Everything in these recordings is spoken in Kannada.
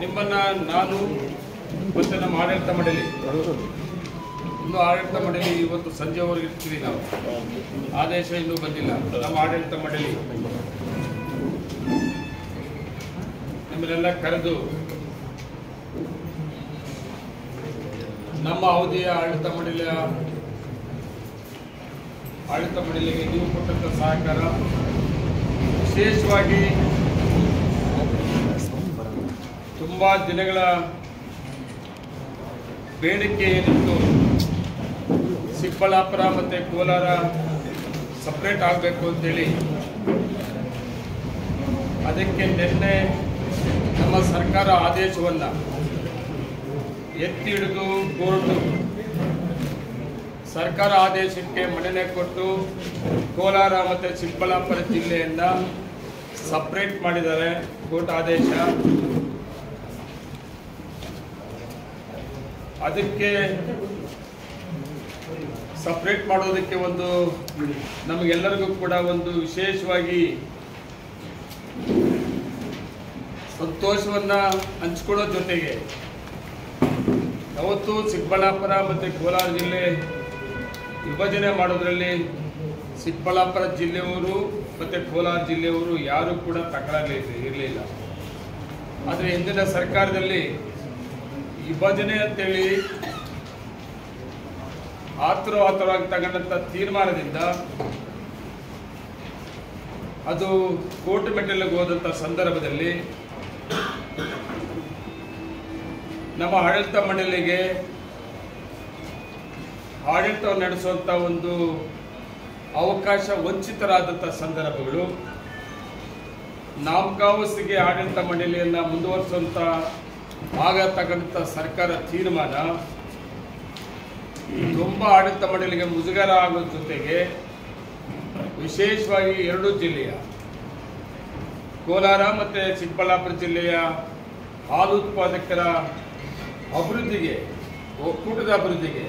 ನಿಮ್ಮನ್ನ ನಾನು ಮತ್ತೆ ನಮ್ಮ ಆಡಳಿತ ಮಂಡಳಿ, ಇನ್ನು ಆಡಳಿತ ಮಂಡಳಿ ಇವತ್ತು ಸಂಜೆವರೆಗೆ ಇರ್ತೀವಿ ನಾವು. ಆದೇಶ ಇನ್ನೂ ಬಂದಿಲ್ಲ. ನಮ್ಮ ಆಡಳಿತ ಮಂಡಳಿ ನಿಮ್ಮನ್ನೆಲ್ಲ ಕರೆದು ನಮ್ಮ ಅವಧಿಯ ಆಡಳಿತ ಮಂಡಳಿಯ ಆಡಳಿತ ಮಂಡಳಿಗೆ ನೀವು ಕೊಟ್ಟಂತ ಸಹಕಾರ ವಿಶೇಷವಾಗಿ ತುಂಬ ದಿನಗಳ ಬೇಡಿಕೆ ಏನಿತ್ತು ಚಿಕ್ಕಬಳ್ಳಾಪುರ ಮತ್ತು ಕೋಲಾರ ಸಪ್ರೇಟ್ ಆಗಬೇಕು ಅಂತೇಳಿ. ಅದಕ್ಕೆ ನಿನ್ನೆ ನಮ್ಮ ಸರ್ಕಾರ ಆದೇಶವನ್ನು ಎತ್ತಿ ಹಿಡಿದು ಕೋರ್ಟು ಸರ್ಕಾರ ಆದೇಶಕ್ಕೆ ಮನ್ನಣೆ ಕೊಟ್ಟು ಕೋಲಾರ ಮತ್ತು ಚಿಕ್ಕಬಳ್ಳಾಪುರ ಜಿಲ್ಲೆಯಿಂದ ಸಪ್ರೇಟ್ ಮಾಡಿದ್ದಾರೆ ಕೋರ್ಟ್ ಆದೇಶ. ಅದಕ್ಕೆ ಸಪ್ರೇಟ್ ಮಾಡೋದಕ್ಕೆ ಒಂದು ನಮಗೆಲ್ಲರಿಗೂ ಕೂಡ ಒಂದು ವಿಶೇಷವಾಗಿ ಸಂತೋಷವನ್ನು ಹಂಚ್ಕೊಳ್ಳೋ ಜೊತೆಗೆ ಯಾವತ್ತೂ ಚಿಕ್ಕಬಳ್ಳಾಪುರ ಮತ್ತು ಕೋಲಾರ ಜಿಲ್ಲೆ ವಿಭಜನೆ ಮಾಡೋದ್ರಲ್ಲಿ ಚಿಕ್ಕಬಳ್ಳಾಪುರ ಜಿಲ್ಲೆಯವರು ಮತ್ತು ಕೋಲಾರ ಜಿಲ್ಲೆಯವರು ಯಾರೂ ಕೂಡ ತಕರಾಗಲಿ ಇರಲಿಲ್ಲ. ಆದರೆ ಹಿಂದಿನ ಸರ್ಕಾರದಲ್ಲಿ ವಿಭಜನೆ ಅಂತೇಳಿ ಆತುರ ಆತುರವಾಗಿ ತಗೊಂಡಂಥ ತೀರ್ಮಾನದಿಂದ ಅದು ಕೋರ್ಟ್ ಮೆಟ್ಟಲಿಗೆ ಹೋದಂಥ ಸಂದರ್ಭದಲ್ಲಿ ನಮ್ಮ ಆಡಳಿತ ಮಂಡಳಿಗೆ ಆಡಳಿತ ನಡೆಸುವಂಥ ಒಂದು ಅವಕಾಶ ವಂಚಿತರಾದಂಥ ಸಂದರ್ಭಗಳು. ನಾಮಕಾವಸಿಗೆ ಆಡಳಿತ ಮಂಡಳಿಯನ್ನು ಮುಂದುವರಿಸುವಂಥ ಆಗ ಸರ್ಕಾರ ತೀರ್ಮಾನ ತುಂಬ ಆಡಳಿತ ಮಂಡಳಿಗೆ ಮುಜುಗರ ಆಗೋ ಜೊತೆಗೆ ವಿಶೇಷವಾಗಿ ಎರಡು ಜಿಲ್ಲೆಯ ಕೋಲಾರ ಮತ್ತು ಚಿಕ್ಕಬಳ್ಳಾಪುರ ಜಿಲ್ಲೆಯ ಹಾಲು ಉತ್ಪಾದಕರ ಅಭಿವೃದ್ಧಿಗೆ, ಒಕ್ಕೂಟದ ಅಭಿವೃದ್ಧಿಗೆ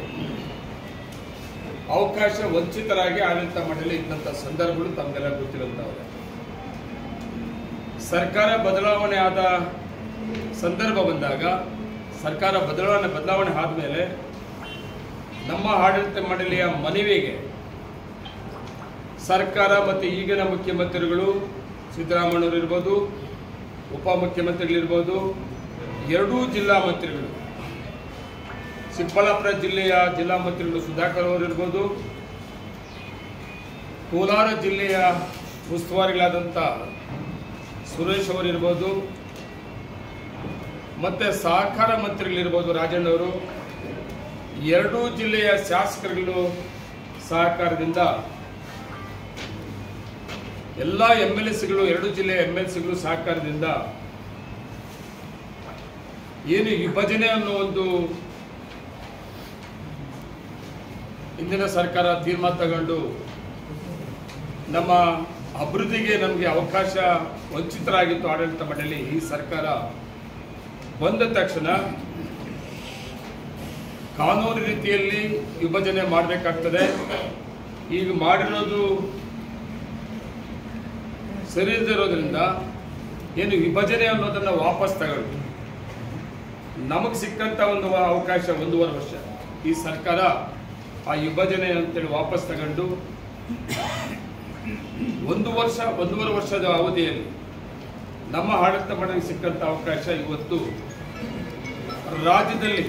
ಅವಕಾಶ ವಂಚಿತರಾಗಿ ಆಡಳಿತ ಮಂಡಳಿ ಇದ್ದಂಥ ಸಂದರ್ಭಗಳು ತಮಗೆಲ್ಲ ಗೊತ್ತಿರುವಂಥವ್ರೆ ಸರ್ಕಾರ ಬದಲಾವಣೆ ಆದ ಸಂದರ್ಭ ಬಂದಾಗ, ಸರ್ಕಾರ ಬದಲಾವಣೆ ಬದಲಾವಣೆ ಆದಮೇಲೆ ನಮ್ಮ ಆಡಳಿತ ಮಂಡಳಿಯ ಮನವಿಗೆ ಸರ್ಕಾರ ಮತ್ತು ಈಗಿನ ಮುಖ್ಯಮಂತ್ರಿಗಳು ಸಿದ್ದರಾಮಯ್ಯವರು ಇರ್ಬೋದು ಉಪಮುಖ್ಯಮಂತ್ರಿಗಳಿರ್ಬೋದು ಎರಡೂ ಜಿಲ್ಲಾ ಮಂತ್ರಿಗಳು ಚಿಕ್ಕಬಳ್ಳಾಪುರ ಜಿಲ್ಲೆಯ ಜಿಲ್ಲಾ ಮಂತ್ರಿಗಳು ಸುಧಾಕರ್ ಅವರು ಇರ್ಬೋದು. ಕೋಲಾರ ಜಿಲ್ಲೆಯ ಉಸ್ತುವಾರಿಗಳಾದಂಥ ಸುರೇಶ್ ಅವರು ಮತ್ತು ಸಹಕಾರ ಮಂತ್ರಿಗಳಿರ್ಬೋದು ರಾಜಣ್ಣವರು ಎರಡೂ ಜಿಲ್ಲೆಯ ಶಾಸಕರುಗಳು ಸಹಕಾರದಿಂದ ಎಲ್ಲ ಎಂ ಎಲ್ ಎಸ್ಗಳು ಎರಡು ಜಿಲ್ಲೆಯ ಎಂ ಎಲ್ ಸಿಗಳು ಸಹಕಾರದಿಂದ ಏನು ವಿಭಜನೆ ಅನ್ನೋ ಒಂದು ಇಂದಿನ ಸರ್ಕಾರ ತೀರ್ಮಾನ ತಗೊಂಡು ನಮ್ಮ ಅಭಿವೃದ್ಧಿಗೆ ನಮಗೆ ಅವಕಾಶ ವಂಚಿತರಾಗಿತ್ತು ಆಡಳಿತ ಮಂಡಳಿ, ಈ ಸರ್ಕಾರ ಬಂದ ತಕ್ಷಣ ಕಾನೂನು ರೀತಿಯಲ್ಲಿ ವಿಭಜನೆ ಮಾಡಬೇಕಾಗ್ತದೆ. ಈಗ ಮಾಡಿರೋದು ಸರಿ ಏನು ವಿಭಜನೆ ಅನ್ನೋದನ್ನು ವಾಪಸ್ ತಗೊಂಡು ನಮಗೆ ಸಿಕ್ಕಂತ ಒಂದು ಅವಕಾಶ ಒಂದೂವರೆ ವರ್ಷ. ಈ ಸರ್ಕಾರ ಆ ವಿಭಜನೆ ಅಂತೇಳಿ ವಾಪಸ್ ತಗೊಂಡು ಒಂದು ವರ್ಷ, ಒಂದೂವರೆ ವರ್ಷದ ಅವಧಿಯಲ್ಲಿ ನಮ್ಮ ಆಡಳಿತ ಮಂಡಳಿಗೆ ಸಿಕ್ಕಂತ ಅವಕಾಶ ಇವತ್ತು ರಾಜ್ಯದಲ್ಲಿ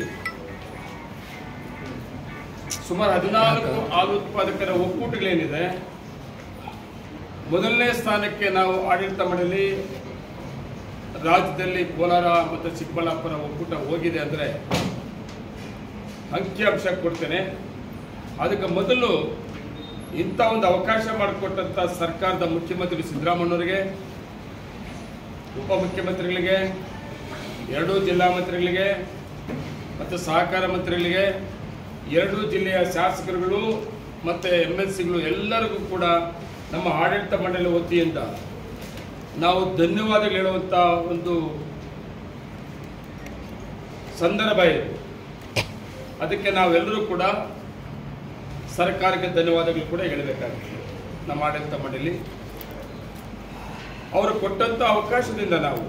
ಸುಮಾರು ಹದಿನಾಲ್ಕು ಹಾಲು ಉತ್ಪಾದಕರ ಒಕ್ಕೂಟಗಳೇನಿದೆ, ಮೊದಲನೇ ಸ್ಥಾನಕ್ಕೆ ನಾವು ಆಡಳಿತ ಮಂಡಳಿ ರಾಜ್ಯದಲ್ಲಿ ಕೋಲಾರ ಮತ್ತು ಚಿಕ್ಕಬಳ್ಳಾಪುರ ಒಕ್ಕೂಟ ಹೋಗಿದೆ ಅಂದರೆ ಅಂಕಿಅಂಶ ಕೊಡ್ತೇನೆ. ಅದಕ್ಕೆ ಮೊದಲು ಇಂಥ ಒಂದು ಅವಕಾಶ ಮಾಡಿಕೊಟ್ಟಂಥ ಸರ್ಕಾರದ ಮುಖ್ಯಮಂತ್ರಿ ಸಿದ್ದರಾಮಯ್ಯನವರಿಗೆ, ಉಪಮುಖ್ಯಮಂತ್ರಿಗಳಿಗೆ, ಎರಡೂ ಜಿಲ್ಲಾ ಮಂತ್ರಿಗಳಿಗೆ ಮತ್ತು ಸಹಕಾರ ಮಂತ್ರಿಗಳಿಗೆ, ಎರಡೂ ಜಿಲ್ಲೆಯ ಶಾಸಕರುಗಳು ಮತ್ತು ಎಂ ಎಲ್ ಸಿಗಳು ಎಲ್ಲರಿಗೂ ಕೂಡ ನಮ್ಮ ಆಡಳಿತ ಮಂಡಳಿ ವತಿಯಿಂದ ನಾವು ಧನ್ಯವಾದಗಳು ಹೇಳುವಂಥ ಒಂದು ಸಂದರ್ಭ ಇದೆ. ಅದಕ್ಕೆ ನಾವೆಲ್ಲರೂ ಕೂಡ ಸರ್ಕಾರಕ್ಕೆ ಧನ್ಯವಾದಗಳು ಕೂಡ ಹೇಳಬೇಕಾಗ್ತದೆ ನಮ್ಮ ಆಡಳಿತ ಮಂಡಳಿ. ಅವರು ಕೊಟ್ಟಂತ ಅವಕಾಶದಿಂದ ನಾವು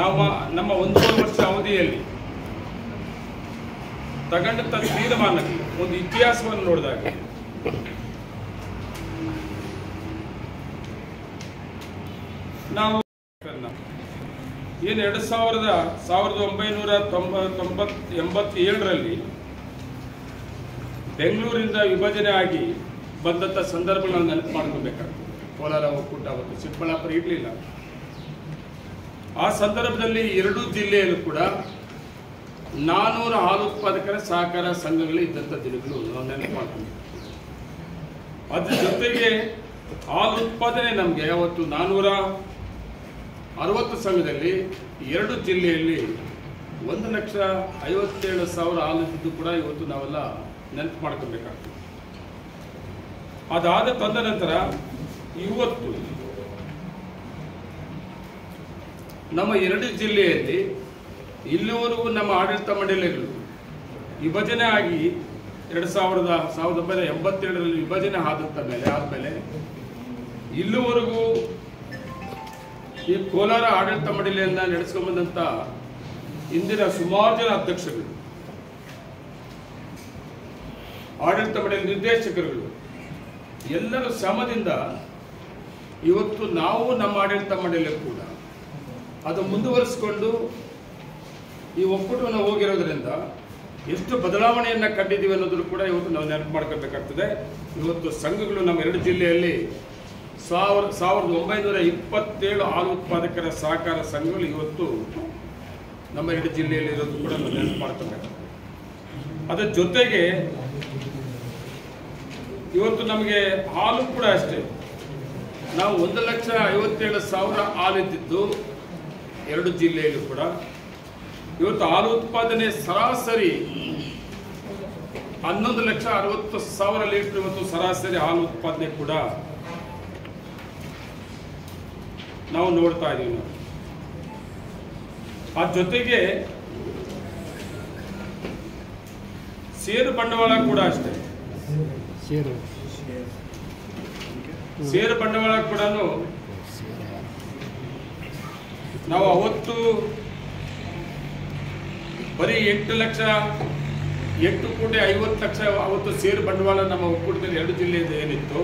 ನಾವು ನಮ್ಮ ಒಂದೂವರೆ ವರ್ಷ ಅವಧಿಯಲ್ಲಿ ತಗೊಂಡಂತ ತೀರ್ಮಾನಕ್ಕೆ ಒಂದು ಇತಿಹಾಸವನ್ನು ನೋಡಿದಾಗ, ನಾವು ಏನು ಎರಡು ಸಾವಿರದ ಸಾವಿರದ ಒಂಬೈನೂರ ತೊಂಬ ಎಂಬತ್ತೇಳರಲ್ಲಿ ಬೆಂಗಳೂರಿಂದ ವಿಭಜನೆ ಆಗಿ ಬಂದಂಥ ಸಂದರ್ಭ ನಾವು ನೆನಪು ಮಾಡ್ಕೋಬೇಕಾಗ್ತದೆ ಕೋಲಾರ ಒಕ್ಕೂಟ ಮತ್ತು ಚಿಕ್ಕಬಳ್ಳಾಪುರ ಇರಲಿಲ್ಲ. ಆ ಸಂದರ್ಭದಲ್ಲಿ ಎರಡೂ ಜಿಲ್ಲೆಯಲ್ಲೂ ಕೂಡ ನಾನೂರ ಹಾಲು ಉತ್ಪಾದಕರ ಸಹಕಾರ ಸಂಘಗಳು ಇದ್ದಂಥ ದಿನಗಳು ನಾವು ನೆನಪು ಮಾಡ್ತೀವಿ ಅದ್ರ ಜೊತೆಗೆ ಹಾಲು ಉತ್ಪಾದನೆ ನಮಗೆ ಅವತ್ತು ನಾನ್ನೂರ ಅರವತ್ತು ಸಂಘದಲ್ಲಿ ಎರಡು ಜಿಲ್ಲೆಯಲ್ಲಿ ಒಂದು ಲಕ್ಷ ಐವತ್ತೇಳು ಸಾವಿರ ಹಾಲು ಇದ್ದು ಕೂಡ ಇವತ್ತು ನಾವೆಲ್ಲ ನೆನಪು ಮಾಡ್ಕೊಬೇಕಾಗ್ತದೆ ಅದಾದ ತಂದ ನಂತರ ಇವತ್ತು ನಮ್ಮ ಎರಡು ಜಿಲ್ಲೆಯಲ್ಲಿ ಇಲ್ಲಿವರೆಗೂ ನಮ್ಮ ಆಡಳಿತ ಮಂಡಳಿಗಳು ವಿಭಜನೆ ಆಗಿ ಎರಡು ಸಾವಿರದ ಸಾವಿರದ ಒಂಬೈನೂರ ಎಂಬತ್ತೇಳರಲ್ಲಿ ವಿಭಜನೆ ಆದಂತ ಮೇಲೆ, ಆದಮೇಲೆ ಇಲ್ಲಿವರೆಗೂ ಈ ಕೋಲಾರ ಆಡಳಿತ ಮಂಡಳಿಯನ್ನ ನಡೆಸ್ಕೊಂಡ್ಬಂದಂತ ಇಂದಿನ ಸುಮಾರು ಜನ ಅಧ್ಯಕ್ಷರುಗಳು ಆಡಳಿತ ಮಂಡಳಿ ನಿರ್ದೇಶಕರುಗಳು ಎಲ್ಲರ ಶ್ರಮದಿಂದ ಇವತ್ತು ನಾವು ನಮ್ಮ ಆಡಳಿತ ಮಂಡಳಿಯಲ್ಲಿ ಕೂಡ ಅದು ಮುಂದುವರಿಸಿಕೊಂಡು ಈ ಒಕ್ಕೂಟವನ್ನು ಹೋಗಿರೋದ್ರಿಂದ ಎಷ್ಟು ಬದಲಾವಣೆಯನ್ನು ಕಂಡಿದ್ದೀವಿ ಅನ್ನೋದನ್ನು ಕೂಡ ಇವತ್ತು ನಾವು ನೆನಪು ಮಾಡ್ಕೋಬೇಕಾಗ್ತದೆ. ಇವತ್ತು ಸಂಘಗಳು ನಮ್ಮ ಎರಡು ಜಿಲ್ಲೆಯಲ್ಲಿ ಸಾವಿರ, ಸಾವಿರದ ಒಂಬೈನೂರ ಇಪ್ಪತ್ತೇಳು ಹಾಲು ಉತ್ಪಾದಕರ ಸಹಕಾರ ಸಂಘಗಳು ಇವತ್ತು ನಮ್ಮ ಎರಡು ಜಿಲ್ಲೆಯಲ್ಲಿ ಇರೋದು ಕೂಡ ನಾವು ನೆನಪು ಮಾಡ್ಕೋಬೇಕಾಗ್ತದೆ. ಅದರ ಜೊತೆಗೆ ಇವತ್ತು ನಮಗೆ ಹಾಲು ಕೂಡ ಅಷ್ಟೇ. ನಾವು ಒಂದು ಲಕ್ಷ ಐವತ್ತೇಳು ಸಾವಿರ ಹಾಲು ಇದ್ದಿದ್ದು ಎರಡು ಜಿಲ್ಲೆಯಲ್ಲೂ ಕೂಡ. ಇವತ್ತು ಹಾಲು ಉತ್ಪಾದನೆ ಸರಾಸರಿ ಹನ್ನೊಂದು ಲಕ್ಷ ಅರವತ್ತು ಸಾವಿರ ಲೀಟರ್ ಇವತ್ತು ಸರಾಸರಿ ಹಾಲು ಉತ್ಪಾದನೆ ಕೂಡ ನಾವು ನೋಡ್ತಾ ಇದೀವಿ ನಾವು. ಆ ಜೊತೆಗೆ ಷೇರು ಬಂಡವಾಳ ಕೂಡ ಅಷ್ಟೇ. ಸೇರು. ಷೇರು ಬಂಡವಾಳ ಕೂಡ ನಾವು ಅವತ್ತು ಬರೀ ಎಂಟು ಲಕ್ಷ, ಎಂಟು ಕೋಟಿ ಐವತ್ತು ಲಕ್ಷ ಅವತ್ತು ಷೇರು ಬಂಡವಾಳ ನಮ್ಮ ಒಕ್ಕೂಟದಲ್ಲಿ ಎರಡು ಜಿಲ್ಲೆಯಿಂದ ಏನಿತ್ತು.